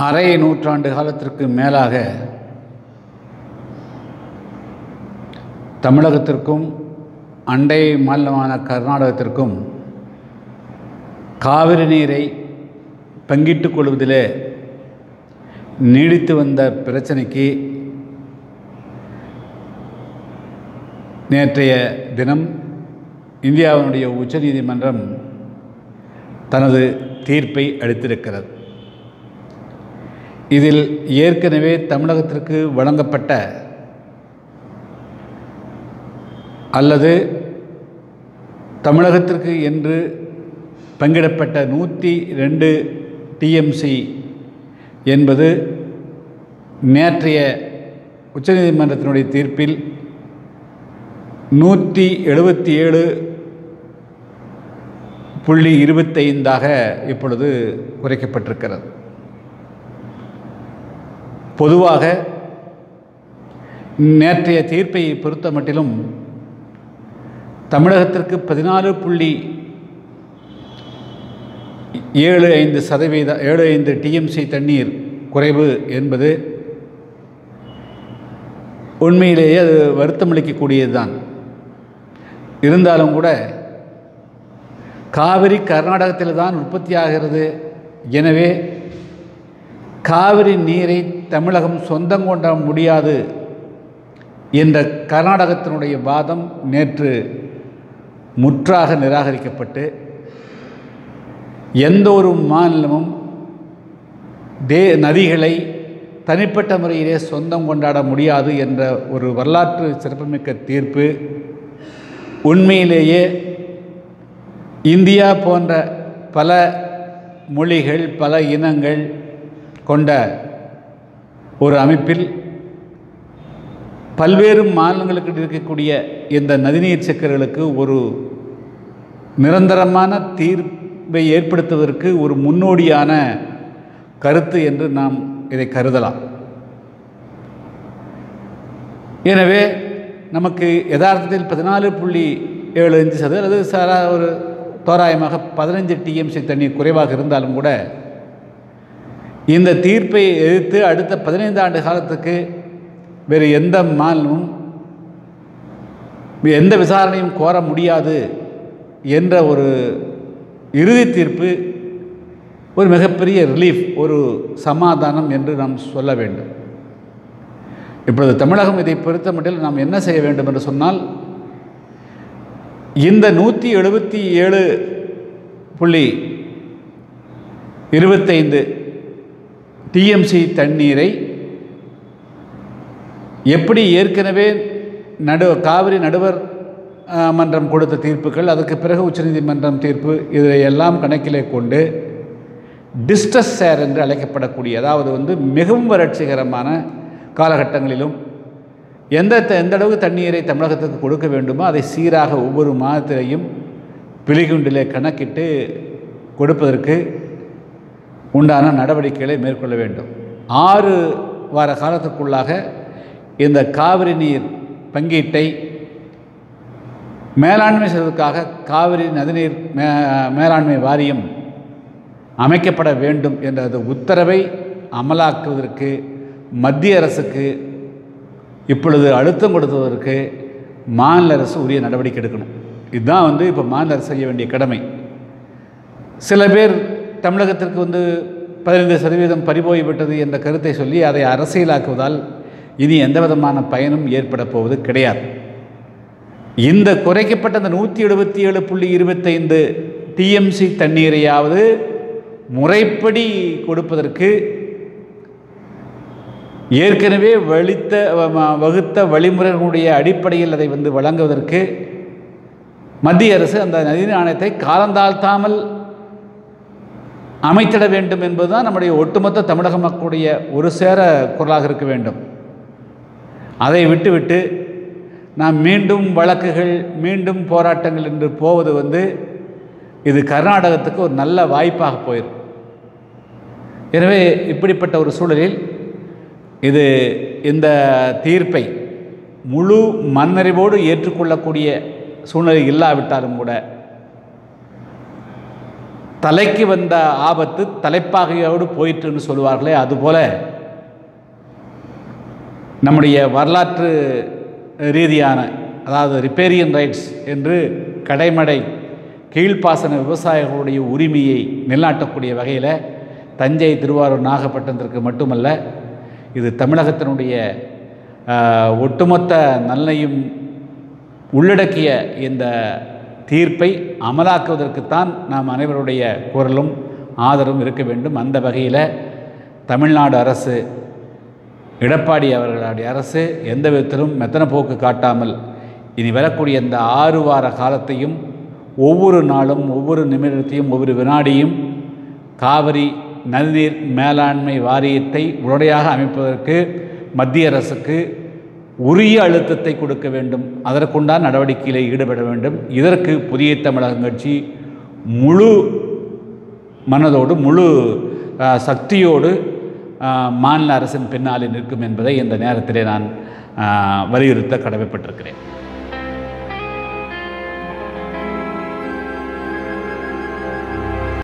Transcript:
அரை நூற்றாண்டு காலத்திற்கு மேலாக தமிழகத்திற்கும் அண்டை மாநிலமான கர்நாடகத்திற்கும் காவிரி நீரை பங்கிட்டுக் கொள்வதிலே நீடித்து வந்த பிரச்சனைக்கு நேற்றைய தினம் இந்தியாவினுடைய உச்சநீதிமன்றம் தனது தீர்ப்பை அளித்திருக்கிறது. இதில் ஏற்கனவே தமிழகத்திற்கு வழங்கப்பட்ட அல்லது தமிழகத்திற்கு என்று பங்கிடப்பட்ட நூற்றி ரெண்டு டிஎம்சி என்பது நேற்றைய உச்சநீதிமன்றத்தினுடைய தீர்ப்பில் நூற்றி எழுபத்தி ஏழு புள்ளி இருபத்தைந்தாக இப்பொழுது குறைக்கப்பட்டிருக்கிறது. பொதுவாக நேற்றைய தீர்ப்பை பொறுத்த மட்டிலும் தமிழகத்திற்கு பதினாலு புள்ளி ஏழு ஐந்து சதவீத ஏழு ஐந்து டிஎம்சி தண்ணீர் குறைவு என்பது உண்மையிலேயே அது வருத்தமளிக்கக்கூடியது தான் இருந்தாலும் கூட காவிரி கர்நாடகத்தில் தான் உற்பத்தி ஆகிறது எனவே காவிரி நீரை தமிழகம் சொந்தம் கொண்ட முடியாது என்ற கர்நாடகத்தினுடைய வாதம் நேற்று முற்றாக நிராகரிக்கப்பட்டு எந்த ஒரு மாநிலமும் தே நதிகளை தனிப்பட்ட முறையிலே சொந்தம் கொண்டாட முடியாது என்ற ஒரு வரலாற்று சிறப்புமிக்க தீர்ப்பு உண்மையிலேயே இந்தியா போன்ற பல மொழிகள் பல இனங்கள் கொண்ட ஒரு அமைப்பில் பல்வேறு மாநிலங்களுக்கு இருக்கக்கூடிய இந்த நதிநீர் சிக்கல்களுக்கு ஒரு நிரந்தரமான தீர்ப்பை ஏற்படுத்துவதற்கு ஒரு முன்னோடியான கருத்து என்று நாம் இதை கருதலாம். எனவே நமக்கு யதார்த்தத்தில் பதினாலு புள்ளி ஏழு அஞ்சு சதவீதம் அல்லது சாரா ஒரு தோராயமாக பதினஞ்சு டிஎம்சி தண்ணீர் குறைவாக இருந்தாலும் கூட இந்த தீர்ப்பை எதிர்த்து அடுத்த பதினைந்து ஆண்டு காலத்துக்கு வேறு எந்த மாநிலமும் எந்த விசாரணையும் கோர முடியாது என்ற ஒரு இறுதி தீர்ப்பு ஒரு மிகப்பெரிய ரிலீஃப் ஒரு சமாதானம் என்று நாம் சொல்ல வேண்டும். இப்பொழுது தமிழகம் இதை பொறுத்த மட்டில் நாம் என்ன செய்ய வேண்டும் என்று சொன்னால் இந்த நூற்றி எழுபத்தி ஏழு புள்ளி இருபத்தைந்து டிஎம்சி தண்ணீரை எப்படி ஏற்கனவே நடு காவிரி நடுவர் மன்றம் கொடுத்த தீர்ப்புகள் அதற்கு பிறகு உச்சநீதிமன்றம் தீர்ப்பு இதையெல்லாம் கணக்கிலே கொண்டு டிஸ்ட்ரஸ் சேர் என்று அழைக்கப்படக்கூடிய அதாவது வந்து மிகவும் வறட்சிகரமான காலகட்டங்களிலும் எந்த எந்த அளவுக்கு தண்ணீரை தமிழகத்துக்கு கொடுக்க வேண்டுமோ அதை சீராக ஒவ்வொரு மாதத்திலையும் பிலிகுண்டிலே கணக்கிட்டு கொடுப்பதற்கு உண்டான நடவடிக்கைகளை மேற்கொள்ள வேண்டும். ஆறு வார காலத்துக்குள்ளாக இந்த காவிரி நீர் பங்கீட்டை மேலாண்மை செய்வதற்காக காவிரி நதிநீர் மே மேலாண்மை வாரியம் அமைக்கப்பட வேண்டும் என்ற உத்தரவை அமலாக்குவதற்கு மத்திய அரசுக்கு இப்பொழுது அழுத்தம் கொடுத்ததற்கு மாநில அரசு உரிய நடவடிக்கை எடுக்கணும். இதுதான் வந்து இப்போ மாநில அரசு செய்ய வேண்டிய கடமை. சில பேர் தமிழகத்திற்கு வந்து பதினைந்து சதவீதம் பறிபோய்விட்டது என்ற கருத்தை சொல்லி அதை அரசியலாக்குவதால் இனி எந்த விதமான பயனும் ஏற்பட போவது கிடையாது. இந்த குறைக்கப்பட்ட அந்த நூற்றி எழுபத்தி ஏழு புள்ளி இருபத்தைந்து டிஎம்சி தண்ணீரையாவது முறைப்படி கொடுப்பதற்கு ஏற்கனவே வலித்த வகுத்த வழிமுறைகளுடைய அடிப்படையில் அதை வந்து வழங்குவதற்கு மத்திய அரசு அந்த நதி ஆணையத்தை காலந்தாழ்த்தாமல் அமைத்திட வேண்டும் என்பதுதான் நம்முடைய ஒட்டுமொத்த தமிழக மக்களுடைய ஒரு சேர குரலாக இருக்க வேண்டும். அதை விட்டுவிட்டு நாம் மீண்டும் வழக்குகள் மீண்டும் போராட்டங்கள் என்று போவது வந்து இது கர்நாடகத்துக்கு ஒரு நல்ல வாய்ப்பாக போயிடும் எனவே இப்படிப்பட்ட ஒரு சூழலில் இது இந்த தீர்ப்பை முழு மண்ணறிவோடு ஏற்றுக்கொள்ளக்கூடிய சூழ்நிலை இல்லாவிட்டாலும் கூட தலைக்கு வந்த ஆபத்து தலைப்பாகையோடு போயிற்றுன்னு சொல்லுவார்களே அதுபோல நம்முடைய வரலாற்று ரீதியான அதாவது ரிப்பேரியன் ரைட்ஸ் என்று கடைமடை கீழ்ப்பாசன விவசாயிகளுடைய உரிமையை நிலைநாட்டக்கூடிய வகையில் தஞ்சை திருவாரூர் நாகப்பட்டினத்திற்கு மட்டுமல்ல இது தமிழகத்தினுடைய ஒட்டுமொத்த நன்மையும் உள்ளடக்கிய இந்த தீர்ப்பை அமலாக்குவதற்குத்தான் நாம் அனைவருடைய குரலும் ஆதரவும் இருக்க வேண்டும். அந்த வகையில் தமிழ்நாடு அரசு எடப்பாடி அவர்களுடைய அரசு எந்த விதத்திலும் மெத்தன போக்கு காட்டாமல் இனி வரக்கூடிய இந்த ஆறு வார காலத்தையும் ஒவ்வொரு நாளும் ஒவ்வொரு நிமிடத்தையும் ஒவ்வொரு வினாடியும் காவிரி நதிநீர் மேலாண்மை வாரியத்தை உடனடியாக அமைப்பதற்கு மத்திய அரசுக்கு உரிய அழுத்தத்தை கொடுக்க வேண்டும். அதற்குண்டான நடவடிக்கையில் ஈடுபட வேண்டும். இதற்கு புதிய தமிழகம் கட்சி முழு மனதோடு முழு சக்தியோடு மாநில அரசின் பின்னாலே நிற்கும் என்பதை இந்த நேரத்திலே நான் வலியுறுத்த கடமைப்பட்டிருக்கிறேன்.